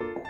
you